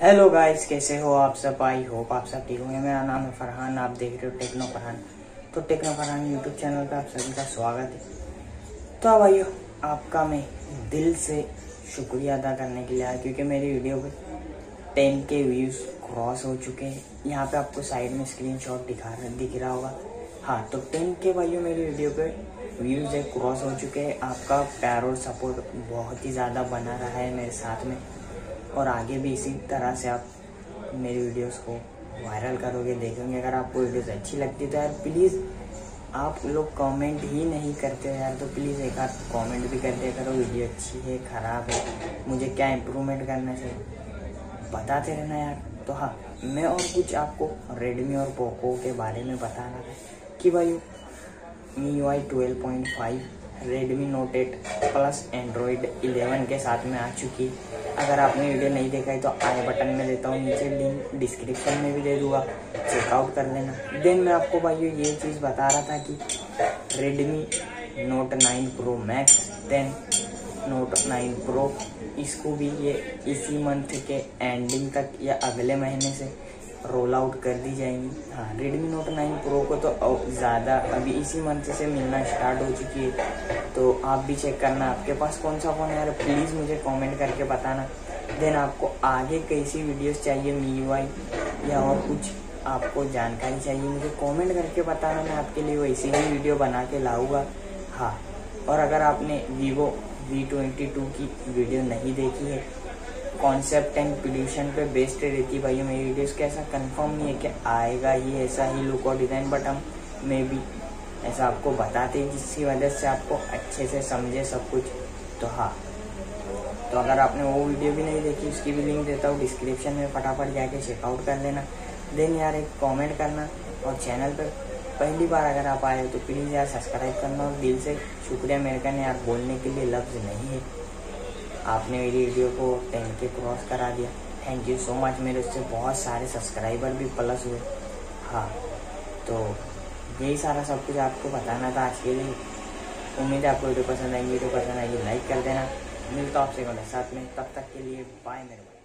Hello guys कैसे हो आप सब? आई होप आप सब ठीक होंगे। मेरा नाम है फरहान, आप देख रहे हो टेक्नो फरहान तो टेक्नो फरहान यूट्यूब चैनल पर आप सभी का स्वागत है। तो अब आइयो आपका मैं दिल से शुक्रिया अदा करने के लिए आया, क्योंकि मेरी वीडियो पे टेन के व्यूज़ क्रॉस हो चुके हैं। यहाँ पे आपको साइड में स्क्रीनशॉट दिखा दिख रहा होगा। हाँ तो टेन के भाइयों, मेरी वीडियो पे व्यूज़ है क्रॉस हो चुके हैं। आपका प्यार और सपोर्ट बहुत ही ज़्यादा बना रहा है मेरे साथ में। और आगे भी इसी तरह से आप मेरी वीडियोस को वायरल करोगे, देखेंगे। अगर आपको वीडियोस अच्छी लगती तो यार प्लीज़ आप लोग कमेंट ही नहीं करते यार। तो प्लीज़ एक आध कमेंट भी कर दिया करो, वीडियो अच्छी है, ख़राब है, मुझे क्या इम्प्रूवमेंट करना चाहिए? बताते रहना यार। तो हाँ मैं और कुछ आपको रेडमी और पोको के बारे में बता रहा था कि भाई U I twelve point five Redmi Note eight plus Android eleven के साथ में आ चुकी अगर आपने वीडियो नहीं देखा है तो आई बटन में देता हूँ, नीचे लिंक डिस्क्रिप्शन में भी दे दूँगा। चेकआउट कर लेना। देन मैं आपको भाई ये चीज़ बता रहा था कि Redmi Note nine Pro Max then Note nine Pro इसको भी ये इसी मंथ के एंडिंग तक या अगले महीने से रोल आउट कर दी जाएँगी। हाँ रेडमी नोट नाइन प्रो को तो ज़्यादा अभी इसी मंथ से मिलना स्टार्ट हो चुकी है। तो आप भी चेक करना, आपके पास कौन सा फ़ोन है यार प्लीज़ मुझे कमेंट करके बताना। देन आपको आगे कैसी वीडियोस चाहिए मी वाई या और कुछ आपको जानकारी चाहिए, मुझे कमेंट करके बताना, मैं आपके लिए वैसी ही वीडियो बना के लाऊँगा। हाँ और अगर आपने वीवो वी ट्वेंटी टू की वीडियो नहीं देखी है कॉन्सेप्ट एंड पोल्यूशन पे बेस्ड रहती है भाई मेरी वीडियोस ऐसा कंफर्म नहीं है कि आएगा ही ऐसा ही लुक और डिज़ाइन बट हम मे बी ऐसा आपको बताते हैं, जिसकी वजह से आपको अच्छे से समझे सब कुछ। तो हाँ। तो अगर आपने वो वीडियो भी नहीं देखी, उसकी भी लिंक देता हूँ डिस्क्रिप्शन में, फटाफट जाके चेकआउट कर लेना। देन यार एक कमेंट करना और चैनल पर पहली बार अगर आप आए हो तो प्लीज़ यार सब्सक्राइब करना और दिल से शुक्रिया मेरे कहने, यार बोलने के लिए लफ्ज़ नहीं है। आपने मेरी वीडियो को टेन के क्रॉस करा दिया। थैंक यू सो मच मेरे उससे बहुत सारे सब्सक्राइबर भी प्लस हुए। हाँ तो यही सारा सब कुछ आपको बताना था आज के लिए। उम्मीद है आपको वीडियो पसंद आएगी वीडियो पसंद आएगी लाइक कर देना। मिलता आपसे साथ में। तब तक के लिए बाय मेरे